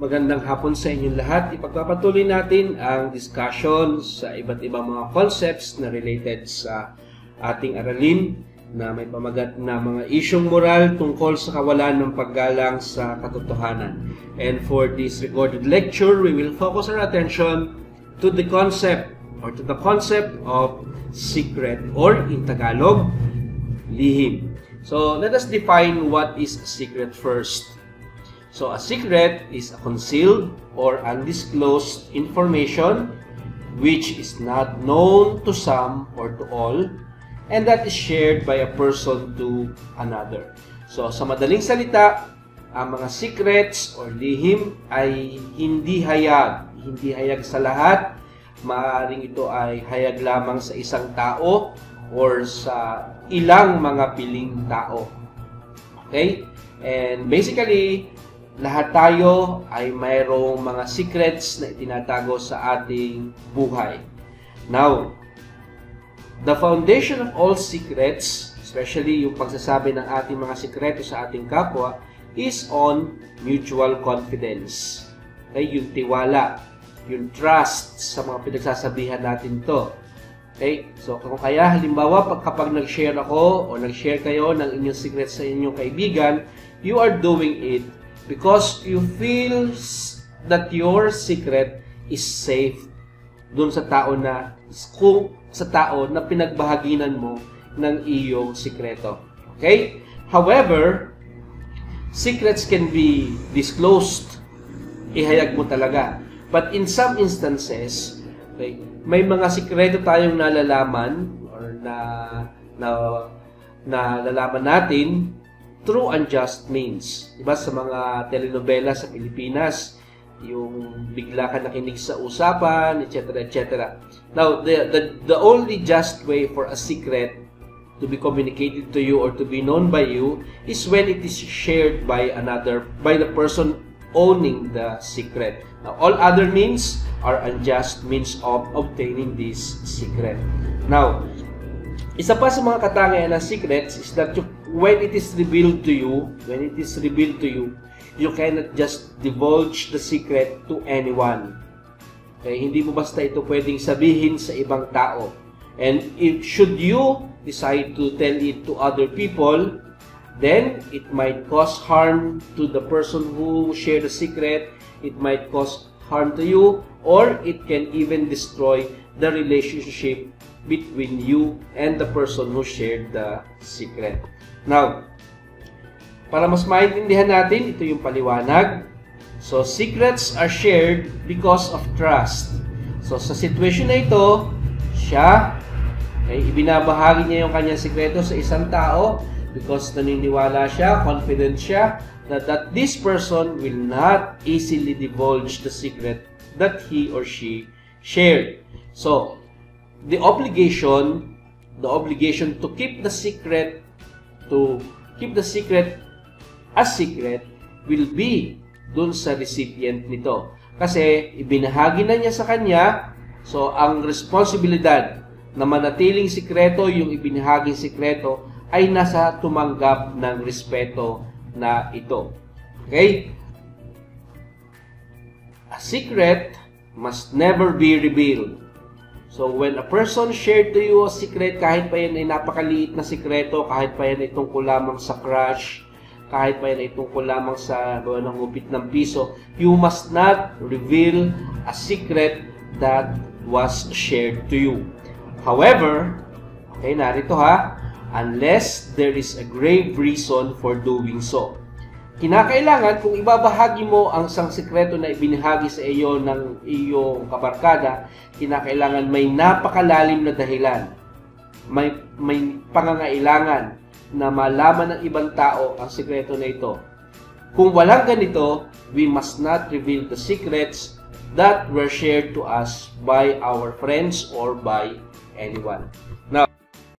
Magandang hapon sa inyong lahat. Ipagpapatuloy natin ang discussion sa iba't ibang mga concepts na related sa ating aralin na may pamagat na mga isyong moral tungkol sa kawalan ng paggalang sa katotohanan. And for this recorded lecture, we will focus our attention to the concept or to the concept of secret or in Tagalog, lihim. So let us define what is secret first. So a secret is a concealed or undisclosed information which is not known to some or to all and that is shared by a person to another. So sa madaling salita, ang mga secrets or lihim ay hindi hayag, hindi hayag sa lahat. Maaaring ito ay hayag lamang sa isang tao or sa ilang mga piling tao. Okay? And basically, lahat tayo ay mayroong mga secrets na itinatago sa ating buhay. Now, the foundation of all secrets, especially yung pagsasabi ng ating mga sikreto sa ating kapwa, is on mutual confidence. Okay, yung tiwala, yung trust sa mga pinagsasabihan natin to. Okay? So, kung kaya, halimbawa, pag, kapag nag-share ako o nag-share kayo ng inyong secret sa inyong kaibigan, you are doing it because you feel that your secret is safe dun sa tao na kung sa tao na pinagbahaginan mo ng iyong sikreto. Okay? However, secrets can be disclosed. Ihayag mo talaga. But in some instances, okay, may mga sikreto tayong nalalaman or na na nalalaman natin through unjust means. Diba sa mga telenovela sa Pilipinas, yung bigla ka nakinig sa usapan, etc., etc. Now, the, the, the only just way for a secret to be communicated to you or to be known by you is when it is shared by another, by the person owning the secret. Now, all other means are unjust means of obtaining this secret. Now, isa pa sa mga katangian ng secrets is that you, when it is revealed to you, when it is revealed to you, you cannot just divulge the secret to anyone. Okay, hindi mo basta ito pwedeng sabihin sa ibang tao. And if should you decide to tell it to other people, then it might cause harm to the person who shared the secret, it might cause harm to you, or it can even destroy the relationship between you and the person who shared the secret. Now, para mas maintindihan natin, ito yung paliwanag. So, secrets are shared because of trust. So, sa situation na ito, siya, ay ibinabahagi niya yung kanyang sikreto sa isang tao because naniniwala siya, confident siya, that, that this person will not easily divulge the secret that he or she shared. So, the obligation, the obligation to keep the secret, to keep the secret a secret will be dun sa recipient nito. Kasi ibinahagi na niya sa kanya, so ang responsibilidad na manatiling sikreto yung ibinahaging sikreto ay nasa tumanggap ng respeto na ito. Okay? A secret must never be revealed. So, when a person shared to you a secret, kahit pa yan ay napakaliit na sikreto, kahit pa yan ay tungkol lamang sa crush, kahit pa yan ay tungkol lamang sa gawa ng gupit ng piso, you must not reveal a secret that was shared to you. However, okay, narito ha, unless there is a grave reason for doing so. Kinakailangan kung ibabahagi mo ang isang sikreto na ibinahagi sa iyo ng iyong kabarkada, kinakailangan may napakalalim na dahilan. May, may pangangailangan na malaman ng ibang tao ang sikreto na ito. Kung walang ganito, we must not reveal the secrets that were shared to us by our friends or by anyone.